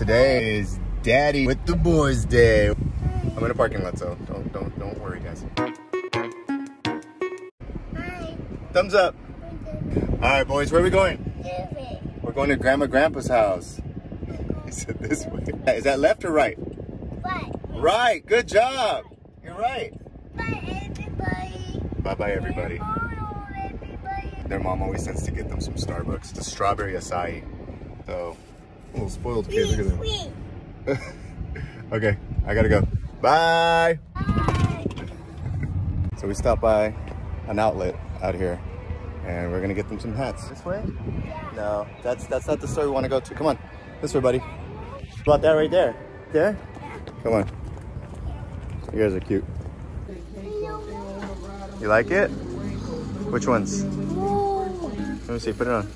Today is Daddy with the Boys Day. I'm in a parking lot, so don't don't don't worry, guys. Hi. Thumbs up. All right, boys, where are we going? We're going to Grandma Grandpa's house. He said this way. Is that left or right? Bye. Right. Good job. You're right. Bye, everybody. Bye bye, everybody. Everybody. Their mom always sends to get them some Starbucks. The strawberry acai. So, little spoiled kid, Look at them. Okay, I gotta go. Bye. Bye. So we stopped by an outlet out here, and we're gonna get them some hats. This way? No, that's that's not the store we want to go to. Come on, this way, buddy. About that right there. There? Come on. You guys are cute. You like it? Which ones? Let me see. Put it on.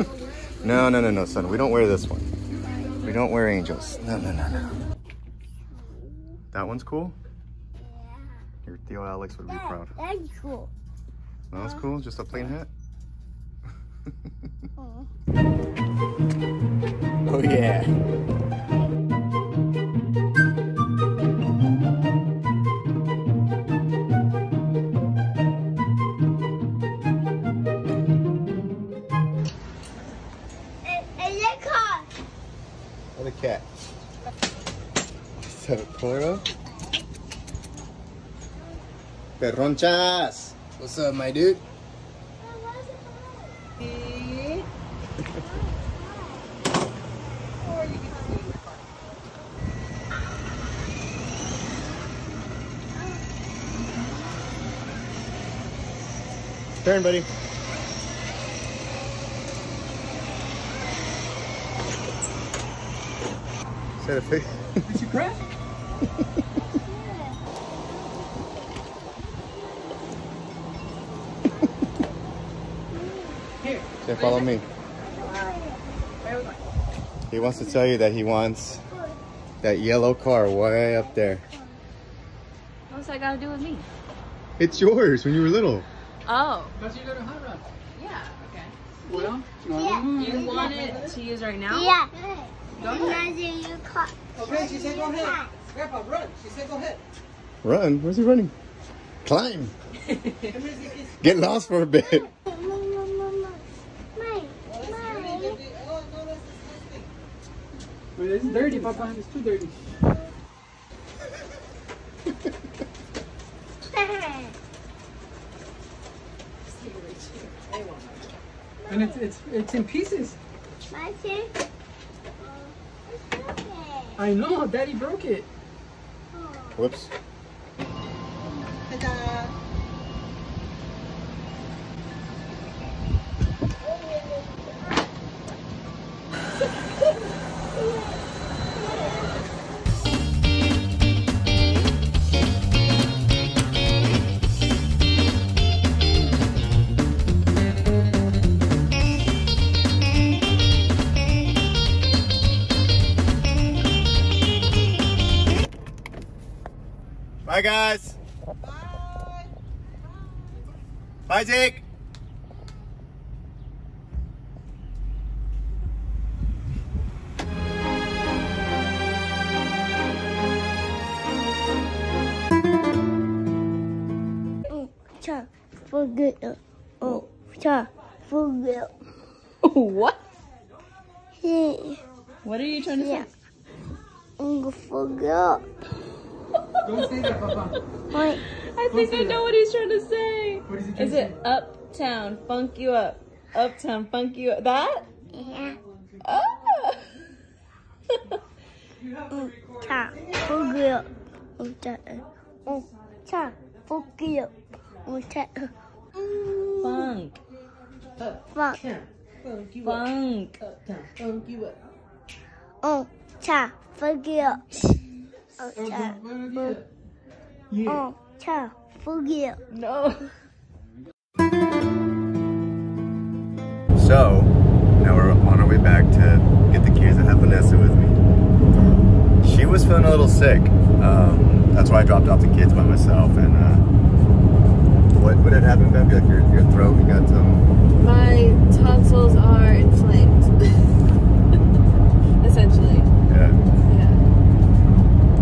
no, no, no, no, son. We don't wear this one. We don't wear angels. No, no, no, no. That one's cool. Yeah. Your Tío Alex would be proud. That's cool. That was cool. Just a plain hat. Oh. Oh yeah. What a cat. That Toro? Perronchas. What's up, my dude? Turn, buddy. That a fish? Did you crash? Here. Say, follow me. He wants to tell you that he wants that yellow car way up there. What's that got to do with me? It's yours when you were little. Oh, That's your little hot rod. yeah, okay. Well, Yeah. You want it to use right now? Yeah. Go ahead. Imagine you car. Okay, she said go ahead. Grandpa, run. She said go ahead. Run? Where's he running? Climb. Get lost for a bit. Oh. Wait, it's dirty, Papa. It's too dirty. And it's it's it's in pieces. My turn. I know, Daddy broke it. Whoops. Bye, Jake. Oh, cha, forget. Oh, cha, forget. what? Hey, What are you trying to say? yeah. I'm gonna forget. Don't say that, Papa. Wait, I think I know what he's trying to say. What is he trying Is to it uptown, funk you up? Uptown, funk you up. That? yeah. Ah! Oh, cha, forget. Oh, cha, oh, cha, forget. Oh, cha, mm, funk. fuck. Funk. Oh, cha, forget. Oh, Yeah. oh, cha, forget. No. So, now we're on our way back to get the kids. I have Vanessa with me. She was feeling a little sick. Um, that's why I dropped off the kids by myself. And uh, what what had happened, Bev? Like your, your throat, you got some. My tonsils are inflamed.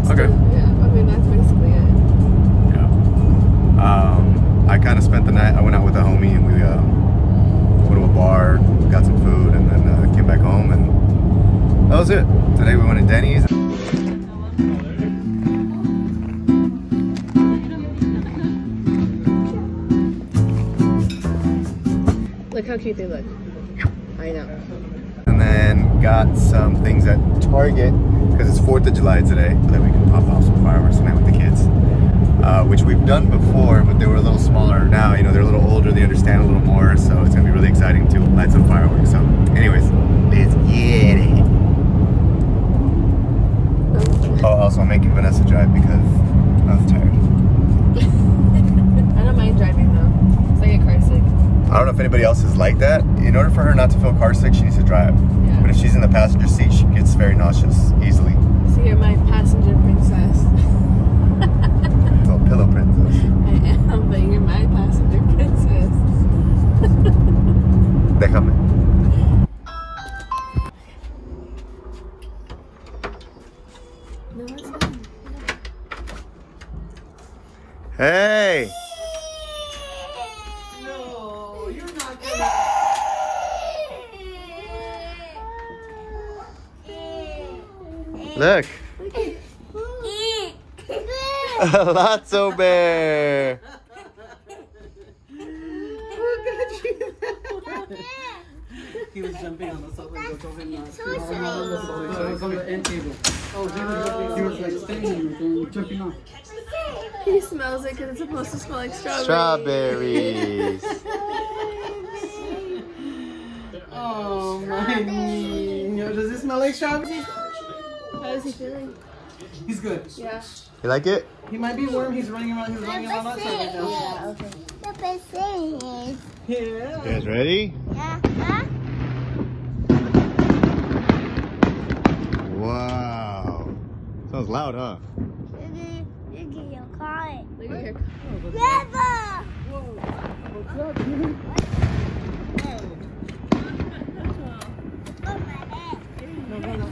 Okay. Yeah, I mean that's basically it. Yeah. Um, I kind of spent the night. I went out with a homie and we uh, went to a bar, got some food, and then uh, came back home, and that was it. Today we went to Denny's. Look how cute they look. I know. And then got some things at Target because it's 4th of July today so that we can pop off some fireworks tonight with the kids. Uh, which we've done before, but they were a little smaller. Now, you know, they're a little older, they understand a little more, so it's gonna be really exciting to light some fireworks. So, anyways, let's get it. Oh, also, I'm making Vanessa drive because I'm tired. I don't mind driving though. It's like a car sick. I don't know if anybody else is like that. In order for her not to feel car sick, she needs to drive. Yeah. But if she's in the passenger seat, she gets very nauseous easily. So you're my passenger princess. So, pillow princess. I am, but you're my passenger princess. Déjame. No, it's not. Hey! No, you're not gonna. Look. Lotso bear. He was jumping on the sofa and told him not to. So sweet. So it on the end table. Oh, he was jumping. He was like standing with and jumping off. He smells it because it's supposed to smell like strawberries. Strawberries. Oh my knee. Does it smell like strawberry? How is he feeling? He's good. Yeah. You like it? He might be warm. He's running around. He's running around outside right now. Yeah, okay. The best thing is, Yeah. You guys ready? yeah, huh? Wow. Sounds loud, huh? Look at, look at your car. Look at your Never! What's up, dude? Oh, my bad.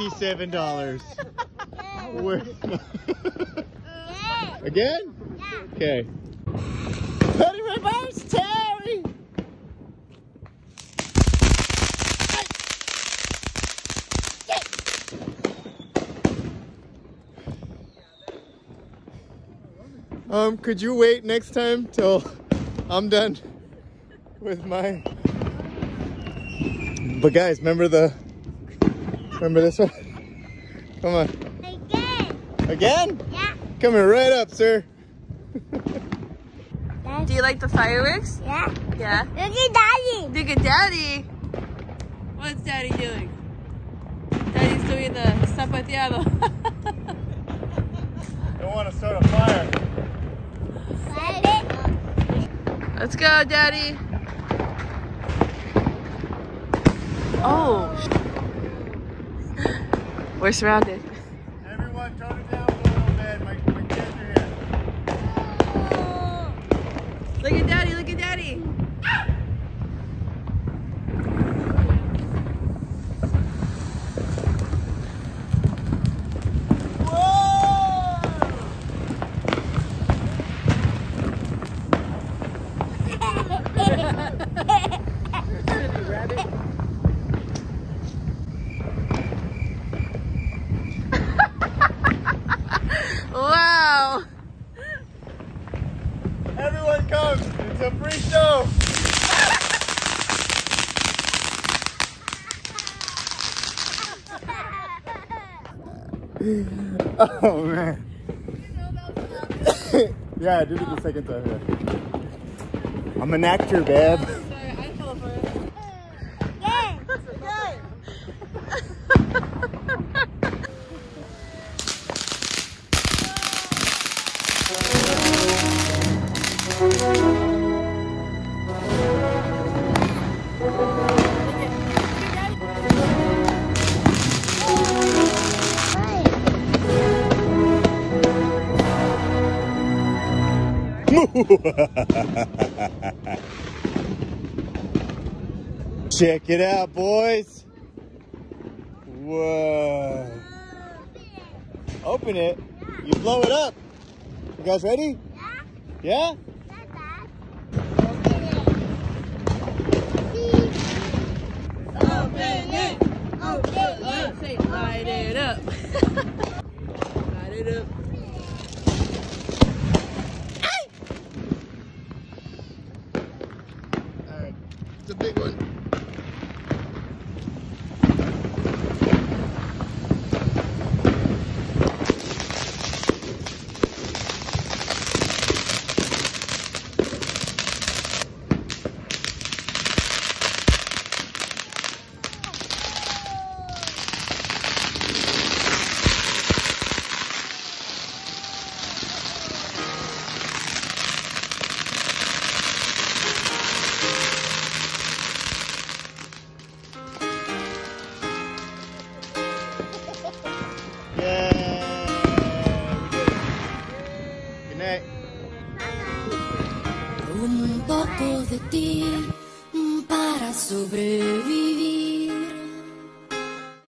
Fifty-seven dollars. Yeah. Again? Okay. Put in reverse, Terry. Um, could you wait next time till I'm done with my? But guys, remember the? Remember this one? Come on. Again. Again? Yeah. Coming right up, sir. Do you like the fireworks? Yeah. Yeah. Look at daddy. Look at daddy. What's daddy doing? Daddy's doing the zapateado. Don't want to start a fire. Let it. Let's go, daddy. Oh. We're surrounded. Everyone, tone it down a little bit. My, my kids are here. Look at daddy, look at daddy. Wow. Everyone comes. It's free show. Oh man. yeah, I did it the second time. Yeah. I'm an actor, babe. Check it out, boys. Whoa. Open it. You blow it up. You guys ready? Yeah? Open